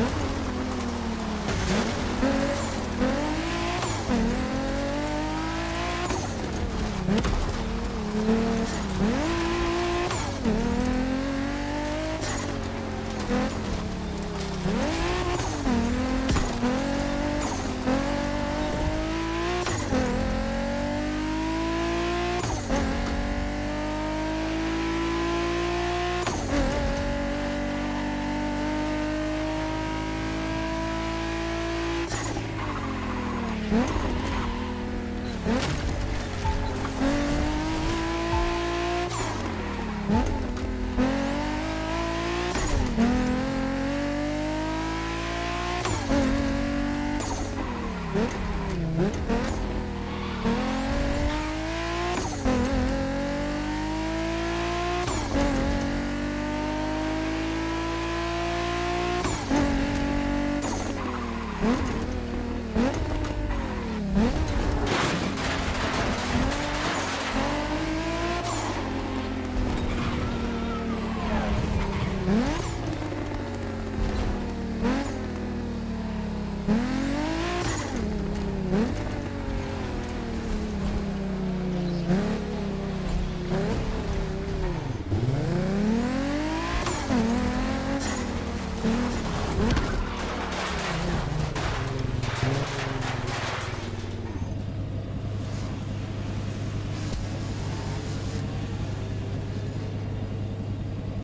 Mm-hmm. Mm-hmm. Mm-hmm.